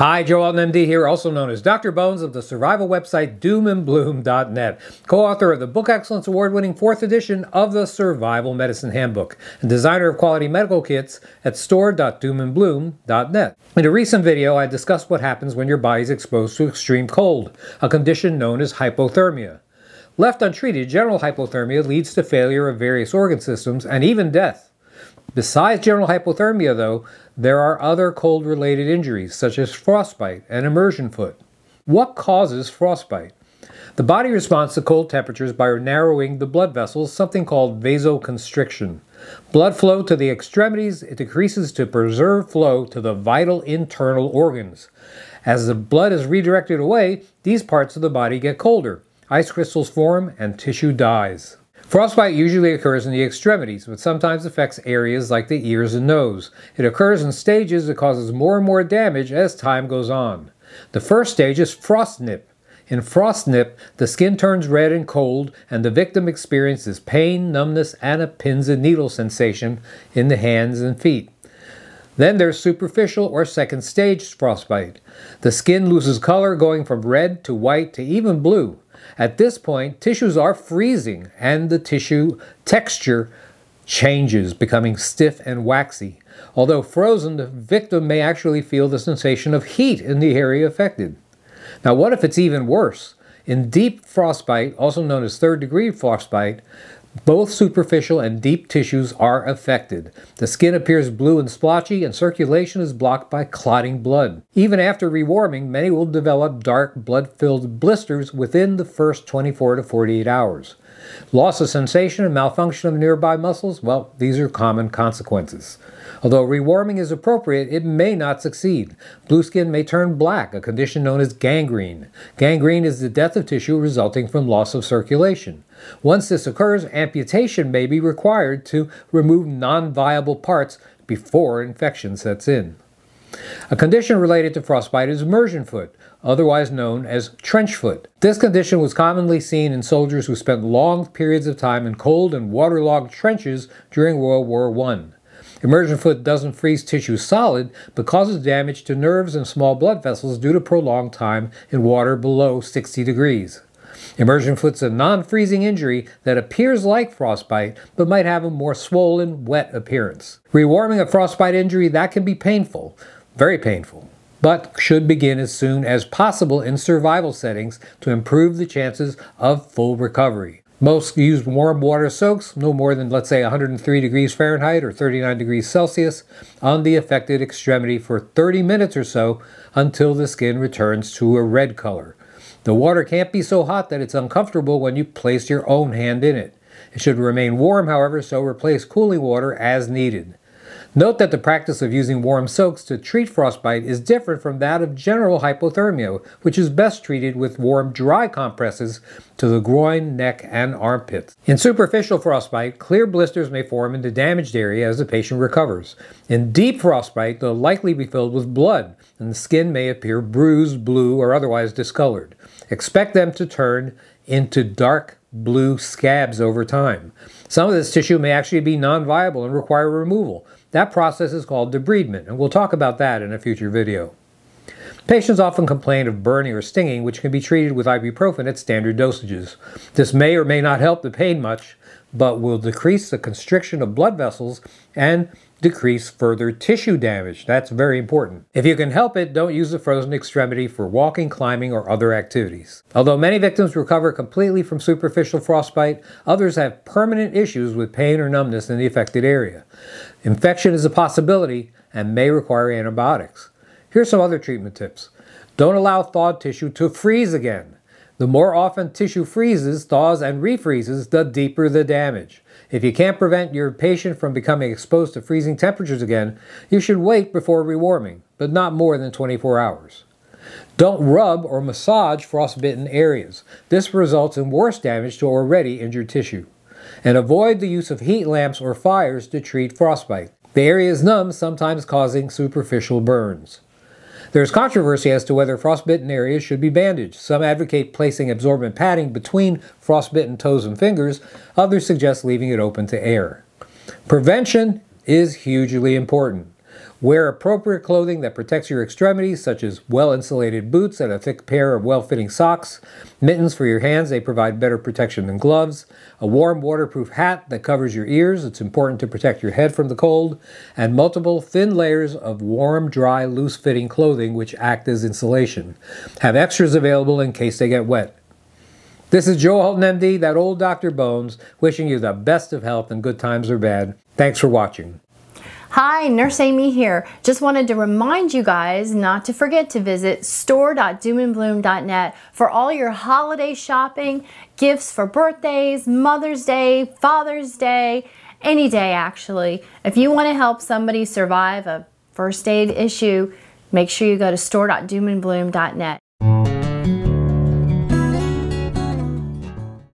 Hi, Joe Alton MD here, also known as Dr. Bones of the survival website doomandbloom.net, co-author of the Book Excellence Award-winning fourth edition of the Survival Medicine Handbook, and designer of quality medical kits at store.doomandbloom.net. In a recent video, I discussed what happens when your body is exposed to extreme cold, a condition known as hypothermia. Left untreated, general hypothermia leads to failure of various organ systems and even death. Besides general hypothermia, though, there are other cold related injuries such as frostbite and immersion foot. What causes frostbite? The body responds to cold temperatures by narrowing the blood vessels, something called vasoconstriction. Blood flow to the extremities it decreases to preserve flow to the vital internal organs. As the blood is redirected away, these parts of the body get colder. Ice crystals form and tissue dies. Frostbite usually occurs in the extremities, but sometimes affects areas like the ears and nose. It occurs in stages that causes more and more damage as time goes on. The first stage is frostnip. In frostnip, the skin turns red and cold, and the victim experiences pain, numbness, and a pins and needles sensation in the hands and feet. Then there's superficial or second stage frostbite. The skin loses color going from red to white to even blue. At this point, tissues are freezing and the tissue texture changes, becoming stiff and waxy. Although frozen, the victim may actually feel the sensation of heat in the area affected. Now, what if it's even worse? In deep frostbite, also known as third degree frostbite, both superficial and deep tissues are affected. The skin appears blue and splotchy, and circulation is blocked by clotting blood. Even after rewarming, many will develop dark, blood filled blisters within the first 24 to 48 hours. Loss of sensation and malfunction of nearby muscles, well, these are common consequences. Although rewarming is appropriate, it may not succeed. Blue skin may turn black, a condition known as gangrene. Gangrene is the death of tissue resulting from loss of circulation. Once this occurs, amputation may be required to remove non viable parts before infection sets in. A condition related to frostbite is immersion foot, otherwise known as trench foot. This condition was commonly seen in soldiers who spent long periods of time in cold and waterlogged trenches during World War I. Immersion foot doesn't freeze tissue solid, but causes damage to nerves and small blood vessels due to prolonged time in water below 60 degrees. Immersion foot's a non-freezing injury that appears like frostbite, but might have a more swollen, wet appearance. Rewarming a frostbite injury, that can be painful, very painful, but should begin as soon as possible in survival settings to improve the chances of full recovery. Most use warm water soaks, no more than, let's say, 103 degrees Fahrenheit or 39 degrees Celsius, on the affected extremity for 30 minutes or so until the skin returns to a red color. The water can't be so hot that it's uncomfortable when you place your own hand in it. It should remain warm, however, so replace cooling water as needed. Note that the practice of using warm soaks to treat frostbite is different from that of general hypothermia, which is best treated with warm, dry compresses to the groin, neck, and armpits. In superficial frostbite, clear blisters may form in the damaged area as the patient recovers. In deep frostbite, they'll likely be filled with blood, and the skin may appear bruised, blue, or otherwise discolored. Expect them to turn into dark blue scabs over time. Some of this tissue may actually be non-viable and require removal. That process is called debridement, and we'll talk about that in a future video. Patients often complain of burning or stinging, which can be treated with ibuprofen at standard dosages. This may or may not help the pain much, but will decrease the constriction of blood vessels and decrease further tissue damage. That's very important. If you can help it, don't use the frozen extremity for walking, climbing, or other activities. Although many victims recover completely from superficial frostbite, others have permanent issues with pain or numbness in the affected area. Infection is a possibility and may require antibiotics. Here's some other treatment tips. Don't allow thawed tissue to freeze again. The more often tissue freezes, thaws, and refreezes, the deeper the damage. If you can't prevent your patient from becoming exposed to freezing temperatures again, you should wait before rewarming, but not more than 24 hours. Don't rub or massage frostbitten areas. This results in worse damage to already injured tissue. And avoid the use of heat lamps or fires to treat frostbite. The area is numb, sometimes causing superficial burns. There is controversy as to whether frostbitten areas should be bandaged. Some advocate placing absorbent padding between frostbitten toes and fingers, others suggest leaving it open to air. Prevention is hugely important. Wear appropriate clothing that protects your extremities, such as well insulated boots and a thick pair of well fitting socks. Mittens for your hands, they provide better protection than gloves. A warm, waterproof hat that covers your ears, it's important to protect your head from the cold. And multiple thin layers of warm, dry, loose fitting clothing which act as insulation. Have extras available in case they get wet. This is Joe Alton, MD, that old Dr. Bones, wishing you the best of health and good times or bad. Thanks for watching. Hi, Nurse Amy here. Just wanted to remind you guys not to forget to visit store.doomandbloom.net for all your holiday shopping, gifts for birthdays, Mother's Day, Father's Day, any day actually. If you want to help somebody survive a first aid issue, make sure you go to store.doomandbloom.net.